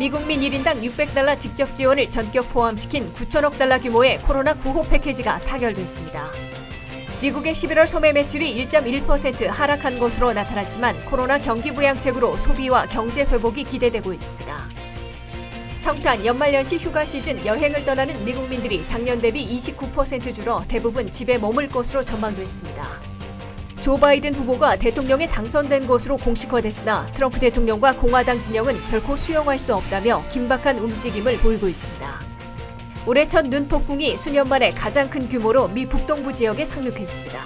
미국민 1인당 600달러 직접 지원을 전격 포함시킨 9천억 달러 규모의 코로나 구호 패키지가 타결됐습니다. 미국의 11월 소매 매출이 1.1% 하락한 것으로 나타났지만 코로나 경기 부양책으로 소비와 경제 회복이 기대되고 있습니다. 성탄 연말연시 휴가 시즌 여행을 떠나는 미국민들이 작년 대비 29% 줄어 대부분 집에 머물 것으로 전망됐습니다. 조 바이든 후보가 대통령에 당선된 것으로 공식화됐으나 트럼프 대통령과 공화당 진영은 결코 수용할 수 없다며 긴박한 움직임을 보이고 있습니다. 올해 첫 눈폭풍이 수년 만에 가장 큰 규모로 미 북동부 지역에 상륙했습니다.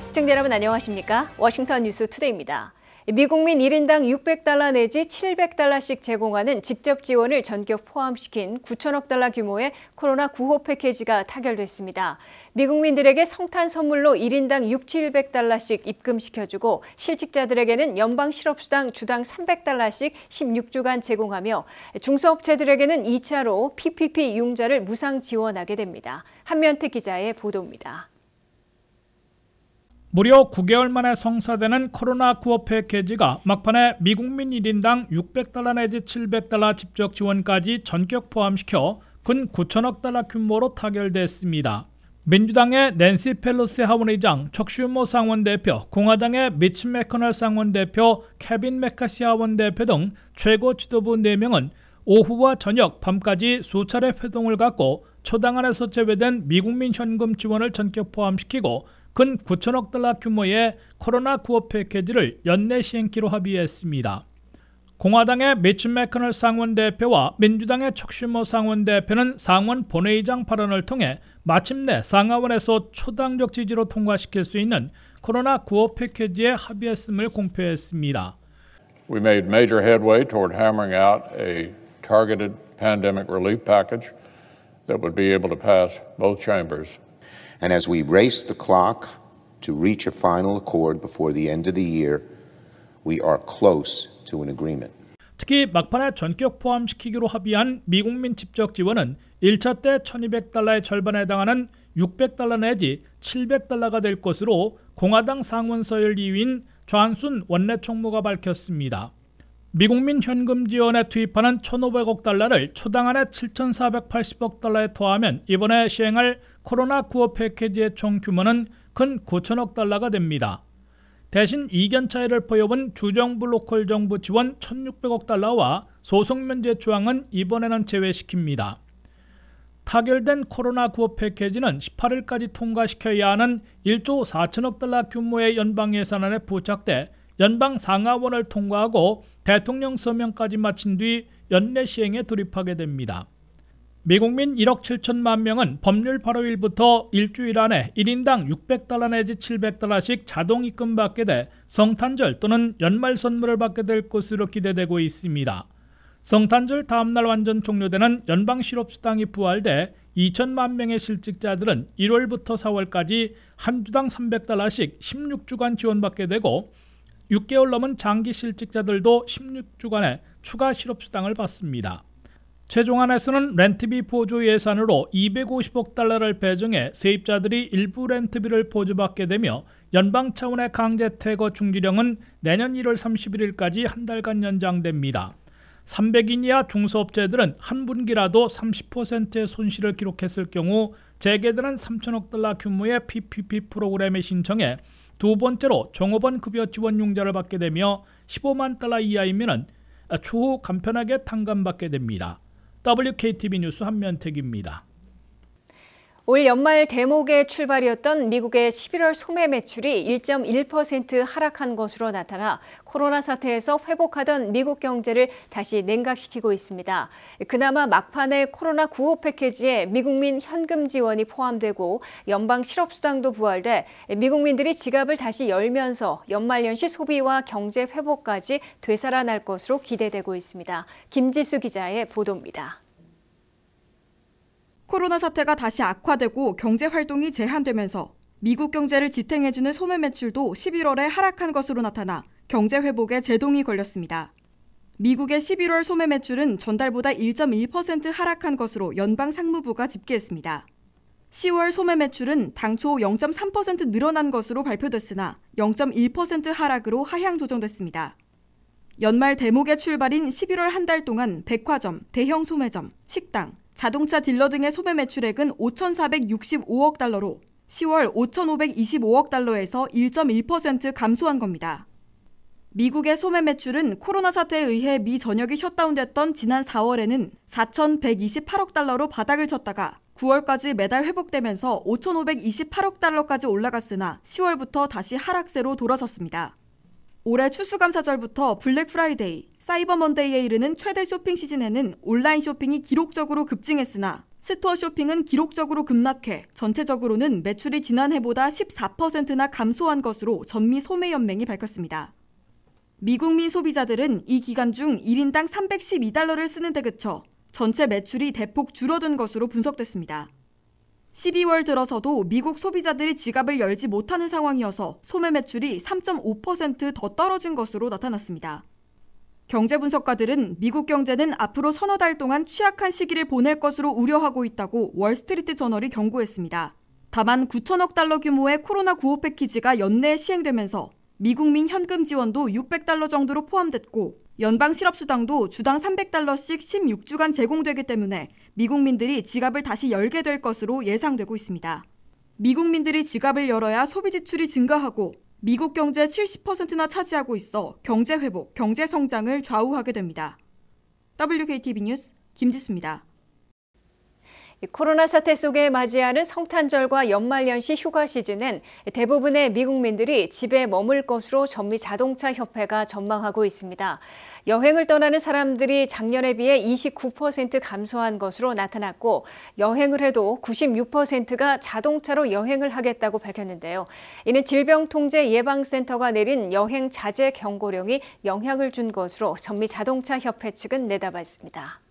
시청자 여러분 안녕하십니까? 워싱턴 뉴스 투데이입니다. 미국민 1인당 600달러 내지 700달러씩 제공하는 직접 지원을 전격 포함시킨 9천억 달러 규모의 코로나 구호 패키지가 타결됐습니다. 미국민들에게 성탄 선물로 1인당 6, 700달러씩 입금시켜주고 실직자들에게는 연방 실업수당 주당 300달러씩 16주간 제공하며 중소업체들에게는 2차로 PPP 융자를 무상 지원하게 됩니다. 한면택 기자의 보도입니다. 무려 9개월 만에 성사되는 코로나 구호 패키지가 막판에 미국민 1인당 600달러 내지 700달러 직접 지원까지 전격 포함시켜 근 9천억 달러 규모로 타결됐습니다. 민주당의 낸시 펠로시 하원의장, 척 슈머 상원대표, 공화당의 미치 매코널 상원대표, 케빈 매카시 하원대표 등 최고 지도부 4명은 오후와 저녁, 밤까지 수차례 회동을 갖고 초당 안에서 제외된 미국민 현금 지원을 전격 포함시키고 근 9천억 달러 규모의 코로나 구호 패키지를 연내 시행키로 합의했습니다. 공화당의 미츠 매커널 상원 대표와 민주당의 척슈머 상원 대표는 상원 본회의장 발언을 통해 마침내 상하원에서 초당적 지지로 통과시킬 수 있는 코로나 구호 패키지에 합의했음을 공표했습니다. We made major headway toward hammering out a targeted pandemic relief package that would be able to pass both chambers And as we race the clock to reach a final accord before the end of the year, we are close to an agreement. 특히 막판에 전격 포함시키기로 합의한 미국민 직접 지원은 1차 때 1200달러의 절반에 해당하는 600달러 내지 700달러가 될 것으로 공화당 상원 서열 2위인 좌한순 원내 총무가 밝혔습니다. 미국민 현금 지원에 투입하는 1,500억 달러를 초당 안에 7,480억 달러에 더하면 이번에 시행할 코로나 구호 패키지의 총 규모는 근 9천억 달러가 됩니다. 대신 이견 차이를 보여본 주정부 로컬 정부 지원 1,600억 달러와 소송 면제 조항은 이번에는 제외시킵니다. 타결된 코로나 구호 패키지는 18일까지 통과시켜야 하는 1조 4천억 달러 규모의 연방 예산안에 부착돼 연방 상하원을 통과하고 대통령 서명까지 마친 뒤 연내 시행에 돌입하게 됩니다. 미국민 1억 7천만 명은 법률 8일부터 일주일 안에 1인당 600달러 내지 700달러씩 자동 입금받게 돼 성탄절 또는 연말 선물을 받게 될 것으로 기대되고 있습니다. 성탄절 다음날 완전 종료되는 연방 실업수당이 부활돼 2천만 명의 실직자들은 1월부터 4월까지 한 주당 300달러씩 16주간 지원받게 되고 6개월 넘은 장기 실직자들도 16주간의 추가 실업수당을 받습니다. 최종안에서는 렌트비 보조 예산으로 250억 달러를 배정해 세입자들이 일부 렌트비를 보조받게 되며 연방 차원의 강제 퇴거 중지령은 내년 1월 31일까지 한 달간 연장됩니다. 300인 이하 중소업체들은 한 분기라도 30%의 손실을 기록했을 경우 재계들은 3천억 달러 규모의 PPP 프로그램에 신청해 두 번째로 종업원 급여 지원 융자를 받게 되며 15만 달러 이하이면 추후 간편하게 탕감받게 됩니다. WKTV 뉴스 한면택입니다. 올 연말 대목의 출발이었던 미국의 11월 소매 매출이 1.1% 하락한 것으로 나타나 코로나 사태에서 회복하던 미국 경제를 다시 냉각시키고 있습니다. 그나마 막판에 코로나 구호 패키지에 미국민 현금 지원이 포함되고 연방 실업수당도 부활돼 미국민들이 지갑을 다시 열면서 연말연시 소비와 경제 회복까지 되살아날 것으로 기대되고 있습니다. 김지수 기자의 보도입니다. 코로나 사태가 다시 악화되고 경제 활동이 제한되면서 미국 경제를 지탱해주는 소매 매출도 11월에 하락한 것으로 나타나 경제 회복에 제동이 걸렸습니다. 미국의 11월 소매 매출은 전달보다 1.1% 하락한 것으로 연방 상무부가 집계했습니다. 10월 소매 매출은 당초 0.3% 늘어난 것으로 발표됐으나 0.1% 하락으로 하향 조정됐습니다. 연말 대목의 출발인 11월 한 달 동안 백화점, 대형 소매점, 식당, 자동차 딜러 등의 소매 매출액은 5,465억 달러로 10월 5,525억 달러에서 1.1% 감소한 겁니다. 미국의 소매 매출은 코로나 사태에 의해 미 전역이 셧다운됐던 지난 4월에는 4,128억 달러로 바닥을 쳤다가 9월까지 매달 회복되면서 5,528억 달러까지 올라갔으나 10월부터 다시 하락세로 돌아섰습니다. 올해 추수감사절부터 블랙 프라이데이, 사이버 먼데이에 이르는 최대 쇼핑 시즌에는 온라인 쇼핑이 기록적으로 급증했으나 스토어 쇼핑은 기록적으로 급락해 전체적으로는 매출이 지난해보다 14%나 감소한 것으로 전미 소매연맹이 밝혔습니다. 미국민 소비자들은 이 기간 중 1인당 312달러를 쓰는 데 그쳐 전체 매출이 대폭 줄어든 것으로 분석됐습니다. 12월 들어서도 미국 소비자들이 지갑을 열지 못하는 상황이어서 소매 매출이 3.5%더 떨어진 것으로 나타났습니다. 경제 분석가들은 미국 경제는 앞으로 서너 달 동안 취약한 시기를 보낼 것으로 우려하고 있다고 월스트리트 저널이 경고했습니다. 다만 9천억 달러 규모의 코로나 구호 패키지가 연내에 시행되면서 미국민 현금 지원도 600달러 정도로 포함됐고 연방 실업수당도 주당 300달러씩 16주간 제공되기 때문에 미국민들이 지갑을 다시 열게 될 것으로 예상되고 있습니다. 미국민들이 지갑을 열어야 소비 지출이 증가하고 미국 경제 70%나 차지하고 있어 경제 회복, 경제 성장을 좌우하게 됩니다. WKTV 뉴스 김지수입니다. 코로나 사태 속에 맞이하는 성탄절과 연말연시 휴가 시즌은 대부분의 미국민들이 집에 머물 것으로 전미 자동차 협회가 전망하고 있습니다. 여행을 떠나는 사람들이 작년에 비해 29% 감소한 것으로 나타났고 여행을 해도 96%가 자동차로 여행을 하겠다고 밝혔는데요. 이는 질병통제 예방센터가 내린 여행 자제 경고령이 영향을 준 것으로 전미 자동차 협회 측은 내다봤습니다.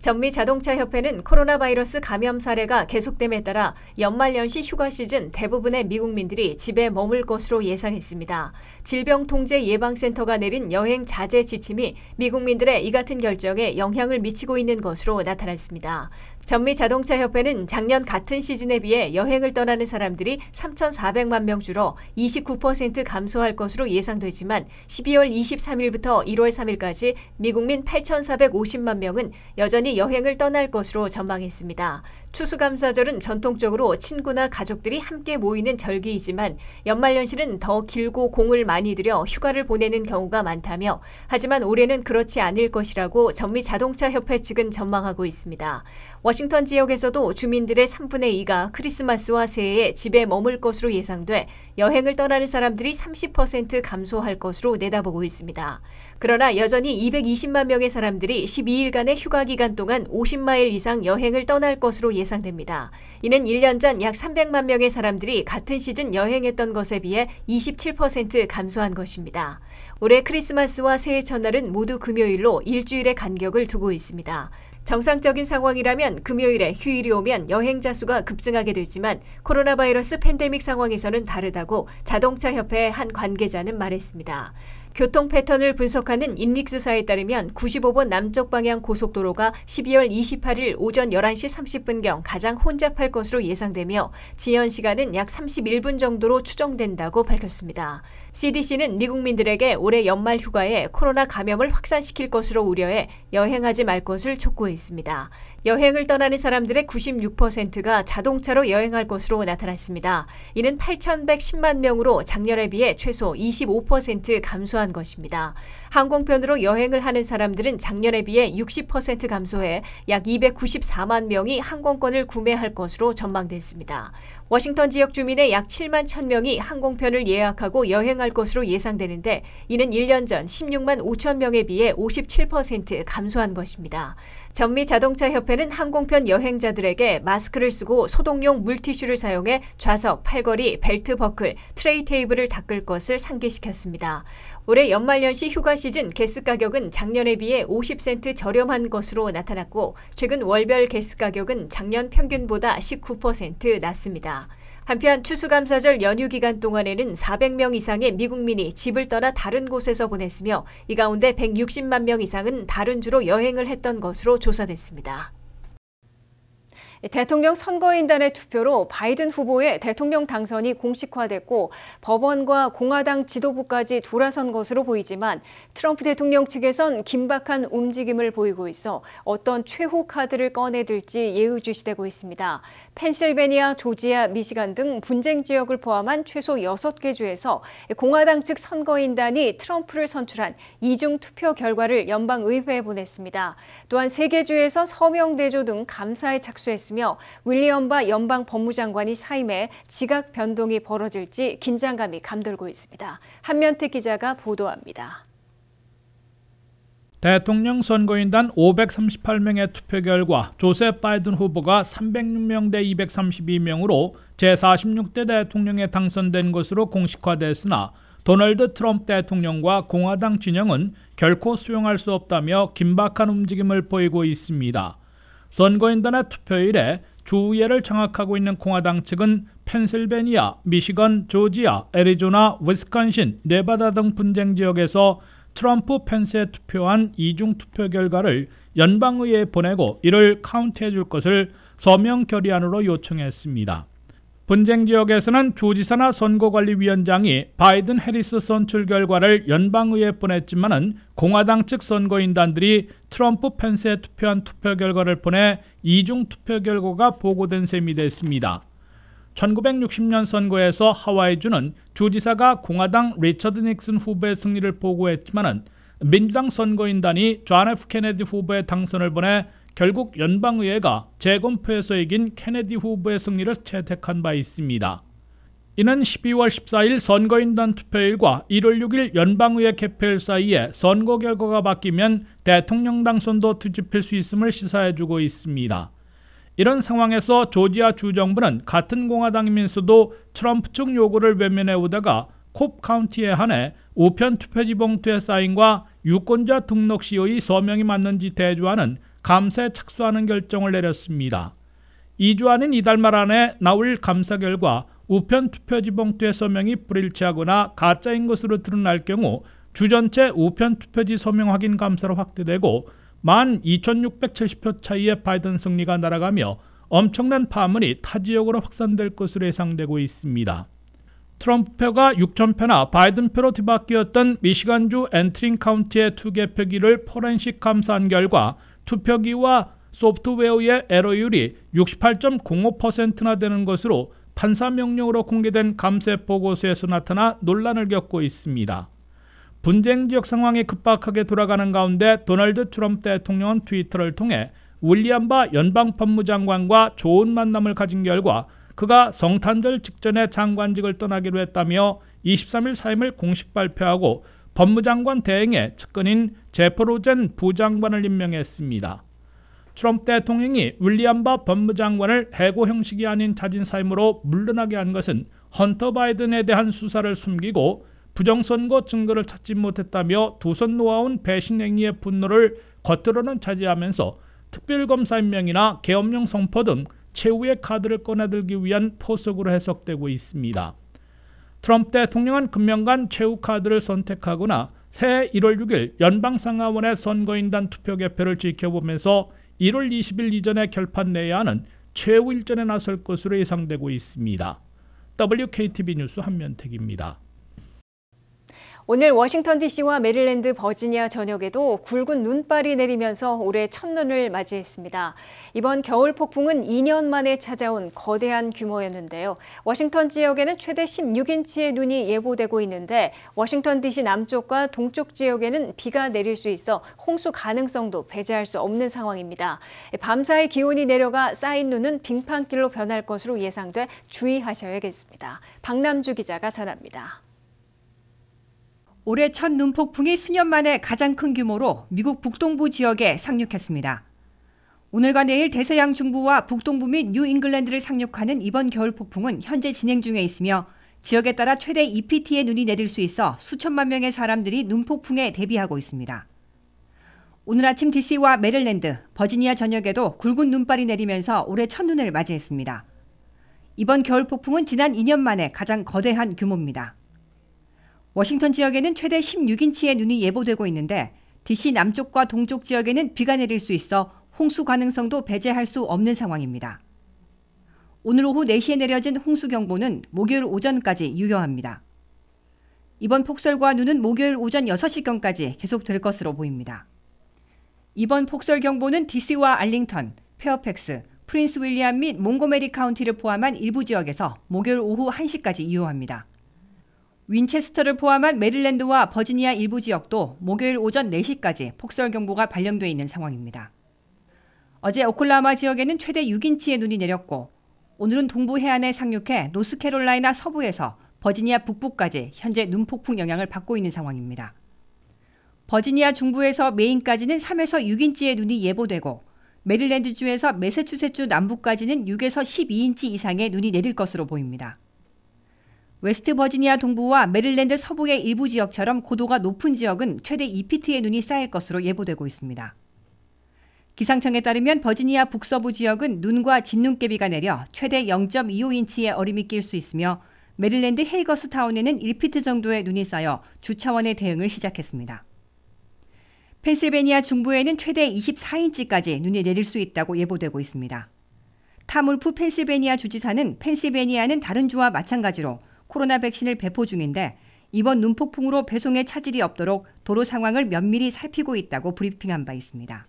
전미 자동차 협회는 코로나 바이러스 감염 사례가 계속됨에 따라 연말연시 휴가 시즌 대부분의 미국민들이 집에 머물 것으로 예상했습니다. 질병통제예방센터가 내린 여행 자제 지침이 미국민들의 이 같은 결정에 영향을 미치고 있는 것으로 나타났습니다. 전미 자동차 협회는 작년 같은 시즌에 비해 여행을 떠나는 사람들이 3,400만 명 줄어 29% 감소할 것으로 예상되지만 12월 23일부터 1월 3일까지 미국민 8,450만 명은 여전히 여행을 떠날 것으로 전망했습니다. 추수감사절은 전통적으로 친구나 가족들이 함께 모이는 절기이지만 연말연시는 더 길고 공을 많이 들여 휴가를 보내는 경우가 많다며 하지만 올해는 그렇지 않을 것이라고 전미 자동차 협회 측은 전망하고 있습니다. 워싱턴 지역에서도 주민들의 3분의 2가 크리스마스와 새해에 집에 머물 것으로 예상돼 여행을 떠나는 사람들이 30% 감소할 것으로 내다보고 있습니다. 그러나 여전히 220만 명의 사람들이 12일간의 휴가 기간 동안 50마일 이상 여행을 떠날 것으로 예상됩니다. 이는 1년 전 약 300만 명의 사람들이 같은 시즌 여행했던 것에 비해 27% 감소한 것입니다. 올해 크리스마스와 새해 첫날은 모두 금요일로 일주일의 간격을 두고 있습니다. 정상적인 상황이라면 금요일에 휴일이 오면 여행자 수가 급증하게 되지만 코로나 바이러스 팬데믹 상황에서는 다르다고 자동차 협회의 한 관계자는 말했습니다. 교통 패턴을 분석하는 인릭스사에 따르면 95번 남쪽 방향 고속도로가 12월 28일 오전 11시 30분경 가장 혼잡할 것으로 예상되며 지연 시간은 약 31분 정도로 추정된다고 밝혔습니다. CDC는 미국민들에게 올해 연말 휴가에 코로나 감염을 확산시킬 것으로 우려해 여행하지 말 것을 촉구했습니다. 여행을 떠나는 사람들의 96%가 자동차로 여행할 것으로 나타났습니다. 이는 8,110만 명으로 작년에 비해 최소 25% 감소한 것입니다. 항공편으로 여행을 하는 사람들은 작년에 비해 60% 감소해 약 294만 명이 항공권을 구매할 것으로 전망됐습니다. 워싱턴 지역 주민의 약 7만 1,000명이 항공편을 예약하고 여행할 것으로 예상되는데 이는 1년 전 16만 5천 명에 비해 57% 감소한 것입니다. 전미 자동차 협회는 항공편 여행자들에게 마스크를 쓰고 소독용 물티슈를 사용해 좌석, 팔걸이, 벨트 버클, 트레이 테이블을 닦을 것을 상기시켰습니다. 올해 연말연시 휴가 시즌 개스 가격은 작년에 비해 50센트 저렴한 것으로 나타났고 최근 월별 개스 가격은 작년 평균보다 19% 낮습니다. 한편 추수감사절 연휴 기간 동안에는 400명 이상의 미국민이 집을 떠나 다른 곳에서 보냈으며 이 가운데 160만 명 이상은 다른 주로 여행을 했던 것으로 조사됐습니다. 대통령 선거인단의 투표로 바이든 후보의 대통령 당선이 공식화됐고 법원과 공화당 지도부까지 돌아선 것으로 보이지만 트럼프 대통령 측에선 긴박한 움직임을 보이고 있어 어떤 최후 카드를 꺼내들지 예의주시되고 있습니다. 펜실베니아, 조지아, 미시간 등 분쟁 지역을 포함한 최소 6개 주에서 공화당 측 선거인단이 트럼프를 선출한 이중 투표 결과를 연방의회에 보냈습니다. 또한 3개 주에서 서명 대조 등 감사에 착수했습니다. 있으며 윌리엄 바 연방 법무장관이 사임해 지각 변동이 벌어질지 긴장감이 감돌고 있습니다. 한면태 기자가 보도합니다. 대통령 선거인단 538명의 투표 결과 조셉 바이든 후보가 306명 대 232명으로 제46대 대통령에 당선된 것으로 공식화됐으나 도널드 트럼프 대통령과 공화당 진영은 결코 수용할 수 없다며 긴박한 움직임을 보이고 있습니다. 선거인단의 투표일에 주의회를 장악하고 있는 공화당 측은 펜실베니아, 미시건, 조지아, 애리조나, 위스콘신, 네바다 등 분쟁 지역에서 트럼프 펜스에 투표한 이중 투표 결과를 연방의회에 보내고 이를 카운트해 줄 것을 서명 결의안으로 요청했습니다. 분쟁 지역에서는 주지사나 선거관리위원장이 바이든 해리스 선출 결과를 연방의회에 보냈지만은 공화당 측 선거인단들이 트럼프 펜스에 투표한 투표 결과를 보내 이중 투표 결과가 보고된 셈이 됐습니다. 1960년 선거에서 하와이주는 주지사가 공화당 리처드 닉슨 후보의 승리를 보고했지만은 민주당 선거인단이 존 F 케네디 후보의 당선을 보내 결국 연방의회가 재검표에서 이긴 케네디 후보의 승리를 채택한 바 있습니다. 이는 12월 14일 선거인단 투표일과 1월 6일 연방의회 개표일 사이에 선거 결과가 바뀌면 대통령 당선도 뒤집힐 수 있음을 시사해주고 있습니다. 이런 상황에서 조지아 주정부는 같은 공화당이면서도 트럼프 측 요구를 외면해 오다가 콥 카운티에 한해 우편 투표지 봉투의 사인과 유권자 등록 시의 서명이 맞는지 대조하는 감사에 착수하는 결정을 내렸습니다. 2주 아닌 이달 말 안에 나올 감사 결과 우편 투표지 봉투의 서명이 불일치하거나 가짜인 것으로 드러날 경우 주 전체 우편 투표지 서명 확인 감사로 확대되고 12,670표 차이의 바이든 승리가 날아가며 엄청난 파문이 타 지역으로 확산될 것으로 예상되고 있습니다. 트럼프 표가 6,000표나 바이든 표로 뒤바뀌었던 미시간주 앤트림 카운티의 투개표기를 포렌식 감사한 결과 투표기와 소프트웨어의 에러율이 68.05%나 되는 것으로 판사 명령으로 공개된 감사 보고서에서 나타나 논란을 겪고 있습니다. 분쟁 지역 상황이 급박하게 돌아가는 가운데 도널드 트럼프 대통령은 트위터를 통해 윌리엄 바 연방 법무장관과 좋은 만남을 가진 결과 그가 성탄절 직전에 장관직을 떠나기로 했다며 23일 사임을 공식 발표하고 법무장관 대행에 측근인 제프로젠 부장관을 임명했습니다. 트럼프 대통령이 윌리엄 바 법무장관을 해고 형식이 아닌 자진 사임으로 물러나게 한 것은 헌터 바이든에 대한 수사를 숨기고 부정선거 증거를 찾지 못했다며 두 손 놓아온 배신 행위의 분노를 겉으로는 차지하면서 특별검사 임명이나 계엄령 선포 등 최후의 카드를 꺼내들기 위한 포석으로 해석되고 있습니다. 트럼프 대통령은 금년간 최후 카드를 선택하거나 새해 1월 6일 연방상하원의 선거인단 투표 개표를 지켜보면서 1월 20일 이전에 결판 내야 하는 최후 일전에 나설 것으로 예상되고 있습니다. WKTV 뉴스 한면택입니다. 오늘 워싱턴 DC와 메릴랜드, 버지니아 전역에도 굵은 눈발이 내리면서 올해 첫눈을 맞이했습니다. 이번 겨울 폭풍은 2년 만에 찾아온 거대한 규모였는데요. 워싱턴 지역에는 최대 16인치의 눈이 예보되고 있는데 워싱턴 DC 남쪽과 동쪽 지역에는 비가 내릴 수 있어 홍수 가능성도 배제할 수 없는 상황입니다. 밤사이 기온이 내려가 쌓인 눈은 빙판길로 변할 것으로 예상돼 주의하셔야겠습니다. 박남주 기자가 전합니다. 올해 첫 눈폭풍이 수년 만에 가장 큰 규모로 미국 북동부 지역에 상륙했습니다. 오늘과 내일 대서양 중부와 북동부 및 뉴잉글랜드를 상륙하는 이번 겨울 폭풍은 현재 진행 중에 있으며 지역에 따라 최대 EPT의 눈이 내릴 수 있어 수천만 명의 사람들이 눈폭풍에 대비하고 있습니다. 오늘 아침 DC와 메릴랜드, 버지니아 전역에도 굵은 눈발이 내리면서 올해 첫눈을 맞이했습니다. 이번 겨울 폭풍은 지난 2년 만에 가장 거대한 규모입니다. 워싱턴 지역에는 최대 16인치의 눈이 예보되고 있는데 DC 남쪽과 동쪽 지역에는 비가 내릴 수 있어 홍수 가능성도 배제할 수 없는 상황입니다. 오늘 오후 4시에 내려진 홍수 경보는 목요일 오전까지 유효합니다. 이번 폭설과 눈은 목요일 오전 6시경까지 계속될 것으로 보입니다. 이번 폭설 경보는 DC와 알링턴, 페어팩스, 프린스 윌리엄 및 몽고메리 카운티를 포함한 일부 지역에서 목요일 오후 1시까지 유효합니다. 윈체스터를 포함한 메릴랜드와 버지니아 일부 지역도 목요일 오전 4시까지 폭설 경보가 발령돼 있는 상황입니다. 어제 오클라호마 지역에는 최대 6인치의 눈이 내렸고 오늘은 동부 해안에 상륙해 노스캐롤라이나 서부에서 버지니아 북부까지 현재 눈폭풍 영향을 받고 있는 상황입니다. 버지니아 중부에서 메인까지는 3에서 6인치의 눈이 예보되고 메릴랜드주에서 매세추세츠 남부까지는 6에서 12인치 이상의 눈이 내릴 것으로 보입니다. 웨스트 버지니아 동부와 메릴랜드 서부의 일부 지역처럼 고도가 높은 지역은 최대 2피트의 눈이 쌓일 것으로 예보되고 있습니다. 기상청에 따르면 버지니아 북서부 지역은 눈과 진눈깨비가 내려 최대 0.25인치의 얼음이 낄 수 있으며 메릴랜드 헤이거스 타운에는 1피트 정도의 눈이 쌓여 주차원의 대응을 시작했습니다. 펜실베니아 중부에는 최대 24인치까지 눈이 내릴 수 있다고 예보되고 있습니다. 톰 울프 펜실베니아 주지사는 펜실베니아는 다른 주와 마찬가지로 코로나 백신을 배포 중인데 이번 눈폭풍으로 배송에 차질이 없도록 도로 상황을 면밀히 살피고 있다고 브리핑한 바 있습니다.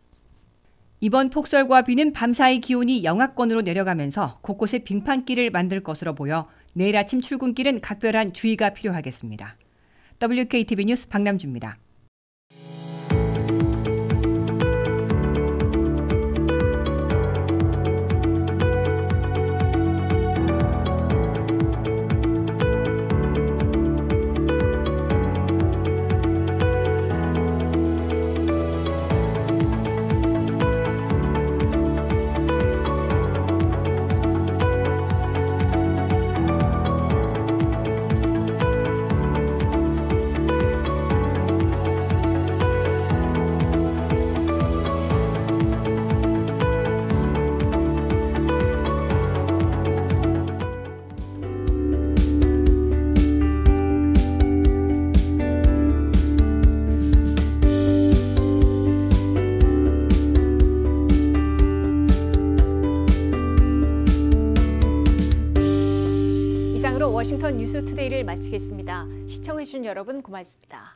이번 폭설과 비는 밤사이 기온이 영하권으로 내려가면서 곳곳에 빙판길을 만들 것으로 보여 내일 아침 출근길은 각별한 주의가 필요하겠습니다. WKTV 뉴스 박남주입니다. 뉴스 투데이를 마치겠습니다. 시청해주신 여러분 고맙습니다.